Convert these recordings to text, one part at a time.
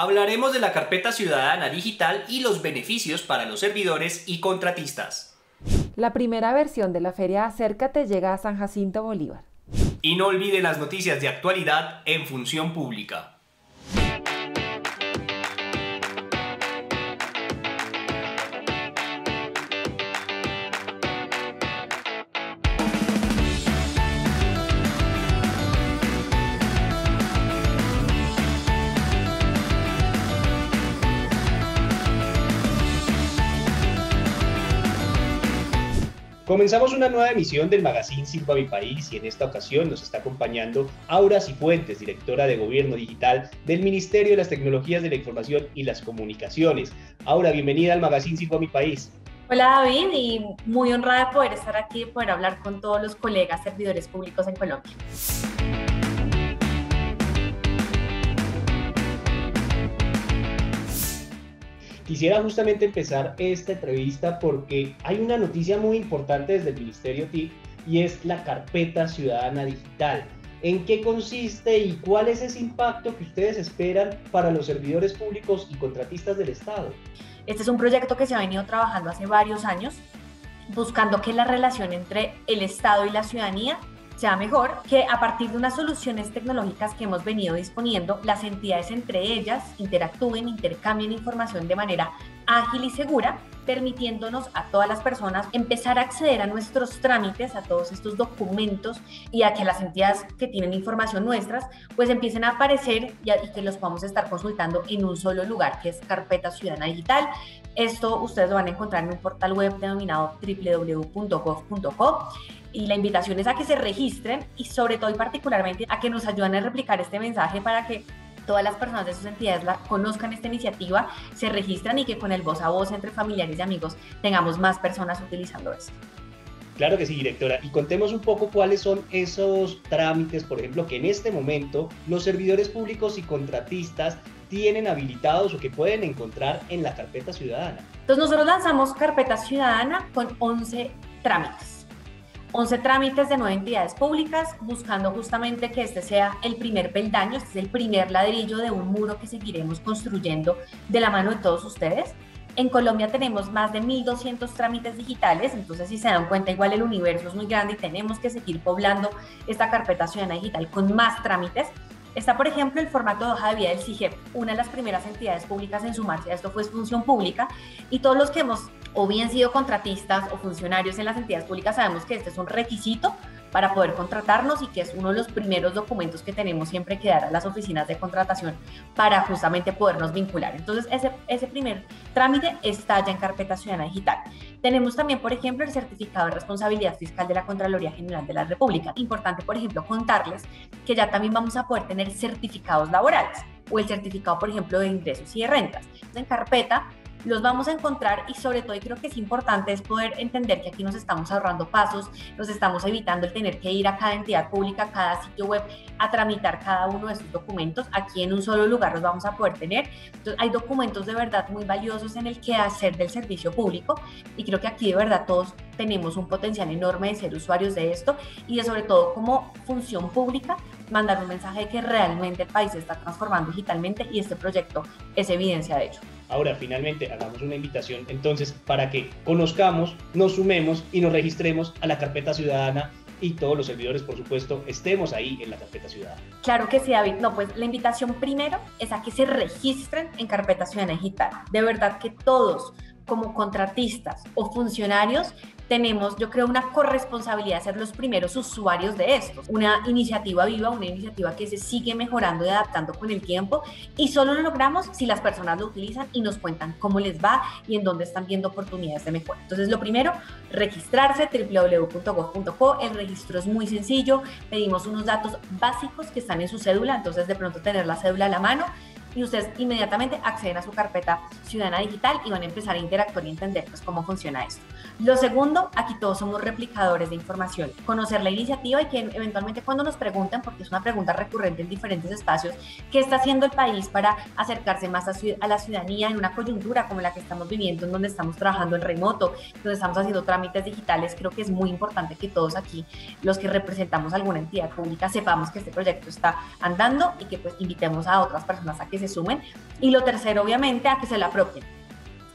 Hablaremos de la carpeta ciudadana digital y los beneficios para los servidores y contratistas. La primera versión de la feria Acércate llega a San Jacinto Bolívar. Y no olviden las noticias de actualidad en Función Pública. Comenzamos una nueva emisión del magazine Silva Mi País y en esta ocasión nos está acompañando Aura Cifuentes, directora de Gobierno Digital del Ministerio de las Tecnologías de la Información y las Comunicaciones. Aura, bienvenida al magazine Silva Mi País. Hola David y muy honrada de poder estar aquí y poder hablar con todos los colegas servidores públicos en Colombia. Quisiera justamente empezar esta entrevista porque hay una noticia muy importante desde el Ministerio TIC y es la carpeta ciudadana digital. ¿En qué consiste y cuál es ese impacto que ustedes esperan para los servidores públicos y contratistas del Estado? Este es un proyecto que se ha venido trabajando hace varios años, buscando que la relación entre el Estado y la ciudadanía sea mejor, que a partir de unas soluciones tecnológicas que hemos venido disponiendo, las entidades entre ellas interactúen, intercambien información de manera ágil y segura, permitiéndonos a todas las personas empezar a acceder a nuestros trámites, a todos estos documentos y a que las entidades que tienen información nuestras, pues empiecen a aparecer y, y que los podamos estar consultando en un solo lugar, que es Carpeta Ciudadana Digital. Esto ustedes lo van a encontrar en un portal web denominado www.gov.co y la invitación es a que se registren y sobre todo y particularmente a que nos ayuden a replicar este mensaje para que todas las personas de sus entidades la, conozcan esta iniciativa, se registran y que con el voz a voz entre familiares y amigos tengamos más personas utilizando esto. Claro que sí, directora. Y contemos un poco cuáles son esos trámites, por ejemplo, que en este momento los servidores públicos y contratistas tienen habilitados o que pueden encontrar en la carpeta ciudadana. Entonces nosotros lanzamos carpeta ciudadana con 11 trámites. 11 trámites de nueve entidades públicas, buscando justamente que este sea el primer peldaño, este es el primer ladrillo de un muro que seguiremos construyendo de la mano de todos ustedes. En Colombia tenemos más de 1.200 trámites digitales, entonces si se dan cuenta, igual el universo es muy grande y tenemos que seguir poblando esta carpeta ciudadana digital con más trámites. Está, por ejemplo, el formato de hoja de vida del CIGEP, una de las primeras entidades públicas en sumarse a esto fue Función Pública, y todos los que hemos o bien sido contratistas o funcionarios en las entidades públicas sabemos que este es un requisito para poder contratarnos y que es uno de los primeros documentos que tenemos siempre que dar a las oficinas de contratación para justamente podernos vincular. Entonces, ese, ese primer trámite está ya en carpeta ciudadana digital. Tenemos también, por ejemplo, el certificado de responsabilidad fiscal de la Contraloría General de la República. Importante, por ejemplo, contarles que ya también vamos a poder tener certificados laborales o el certificado, por ejemplo, de ingresos y de rentas. en carpeta los vamos a encontrar y sobre todo, y creo que es importante, es poder entender que aquí nos estamos ahorrando pasos, nos estamos evitando el tener que ir a cada entidad pública, a cada sitio web, a tramitar cada uno de estos documentos. Aquí en un solo lugar los vamos a poder tener. Entonces, hay documentos de verdad muy valiosos en el que hacer del servicio público y creo que aquí de verdad todos tenemos un potencial enorme de ser usuarios de esto y de sobre todo como función pública mandar un mensaje de que realmente el país se está transformando digitalmente y este proyecto es evidencia de ello. Ahora, finalmente, hagamos una invitación entonces para que conozcamos, nos sumemos y nos registremos a la carpeta ciudadana y todos los servidores, por supuesto, estemos ahí en la carpeta ciudadana. Claro que sí, David. No, pues la invitación primero es a que se registren en carpeta ciudadana digital. De verdad que todos, como contratistas o funcionarios, tenemos, yo creo, una corresponsabilidad de ser los primeros usuarios de esto. Una iniciativa viva, una iniciativa que se sigue mejorando y adaptando con el tiempo y solo lo logramos si las personas lo utilizan y nos cuentan cómo les va y en dónde están viendo oportunidades de mejora. Entonces, lo primero, registrarse www.gov.co. El registro es muy sencillo. Pedimos unos datos básicos que están en su cédula, entonces de pronto tener la cédula a la mano y ustedes inmediatamente acceden a su carpeta Ciudadana Digital y van a empezar a interactuar y entender pues, cómo funciona esto. Lo segundo, aquí todos somos replicadores de información. Conocer la iniciativa y que eventualmente cuando nos pregunten, porque es una pregunta recurrente en diferentes espacios, ¿qué está haciendo el país para acercarse más a, la ciudadanía en una coyuntura como la que estamos viviendo, en donde estamos trabajando en remoto, donde estamos haciendo trámites digitales? Creo que es muy importante que todos aquí, los que representamos alguna entidad pública, sepamos que este proyecto está andando y que pues invitemos a otras personas a que se sumen. Y lo tercero, obviamente, a que se la apropien.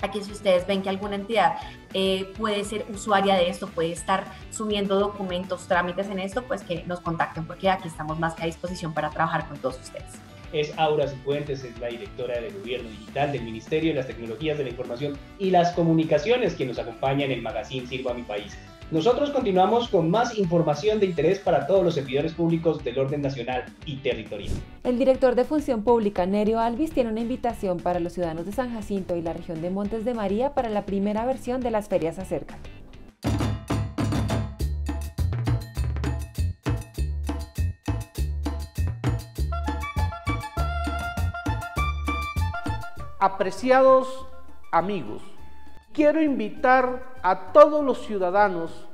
Aquí si ustedes ven que alguna entidad eh, puede ser usuaria de esto, puede estar subiendo documentos, trámites en esto, pues que nos contacten porque aquí estamos más que a disposición para trabajar con todos ustedes es Aura Cifuentes, es la directora de Gobierno Digital del Ministerio de las Tecnologías de la Información y las Comunicaciones, que nos acompaña en el magazine Sirva a mi país. Nosotros continuamos con más información de interés para todos los servidores públicos del orden nacional y territorial. El director de Función Pública, Nerio Alvis, tiene una invitación para los ciudadanos de San Jacinto y la región de Montes de María para la primera versión de las ferias Acércate. Apreciados amigos, quiero invitar a todos los ciudadanos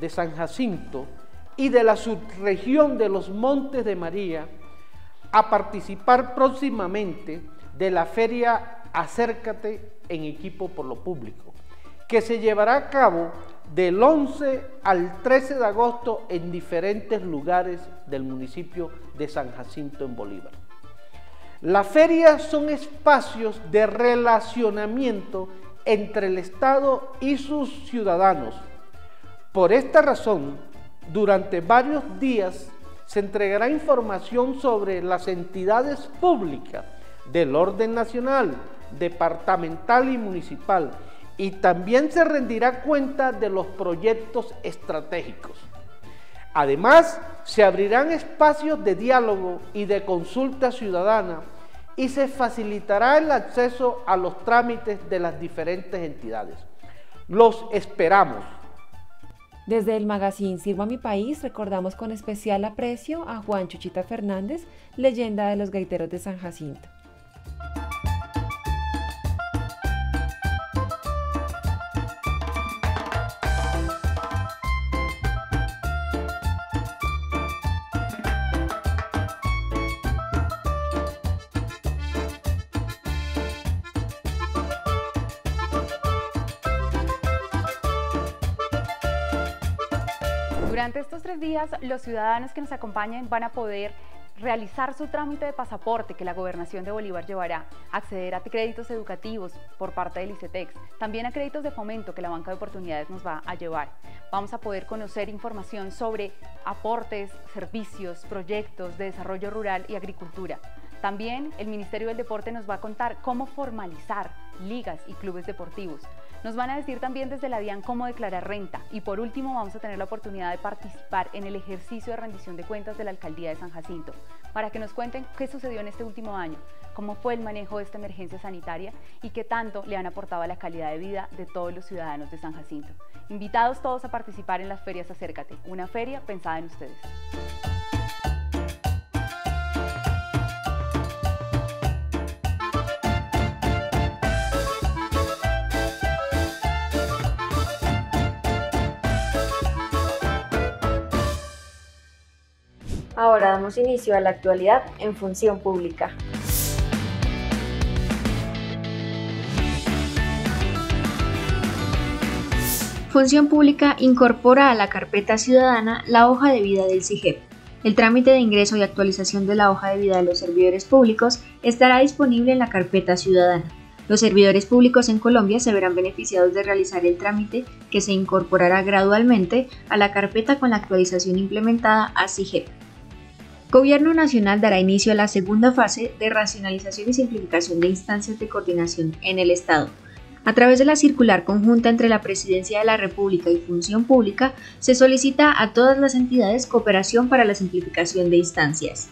de San Jacinto y de la subregión de los Montes de María a participar próximamente de la feria Acércate en equipo por lo público, que se llevará a cabo del 11 al 13 de agosto en diferentes lugares del municipio de San Jacinto en Bolívar. Las ferias son espacios de relacionamiento entre el Estado y sus ciudadanos. Por esta razón, durante varios días se entregará información sobre las entidades públicas del orden nacional, departamental y municipal, y también se rendirá cuenta de los proyectos estratégicos. Además, se abrirán espacios de diálogo y de consulta ciudadana y se facilitará el acceso a los trámites de las diferentes entidades. Los esperamos. Desde el magazine Sirva mi país recordamos con especial aprecio a Juan Chuchita Fernández, leyenda de los gaiteros de San Jacinto. Durante estos tres días, los ciudadanos que nos acompañen van a poder realizar su trámite de pasaporte que la Gobernación de Bolívar llevará, acceder a créditos educativos por parte del ICETEX, también a créditos de fomento que la Banca de Oportunidades nos va a llevar. Vamos a poder conocer información sobre aportes, servicios, proyectos de desarrollo rural y agricultura. También el Ministerio del Deporte nos va a contar cómo formalizar ligas y clubes deportivos. Nos van a decir también desde la DIAN cómo declarar renta y por último vamos a tener la oportunidad de participar en el ejercicio de rendición de cuentas de la Alcaldía de San Jacinto para que nos cuenten qué sucedió en este último año, cómo fue el manejo de esta emergencia sanitaria y qué tanto le han aportado a la calidad de vida de todos los ciudadanos de San Jacinto. Invitados todos a participar en las ferias Acércate, una feria pensada en ustedes. Ahora damos inicio a la actualidad en función pública. Función Pública incorpora a la carpeta ciudadana la hoja de vida del CIGEP. El trámite de ingreso y actualización de la hoja de vida de los servidores públicos estará disponible en la carpeta ciudadana. Los servidores públicos en Colombia se verán beneficiados de realizar el trámite que se incorporará gradualmente a la carpeta con la actualización implementada a CIGEP. Gobierno Nacional dará inicio a la segunda fase de racionalización y simplificación de instancias de coordinación en el Estado. A través de la circular conjunta entre la Presidencia de la República y Función Pública, se solicita a todas las entidades cooperación para la simplificación de instancias.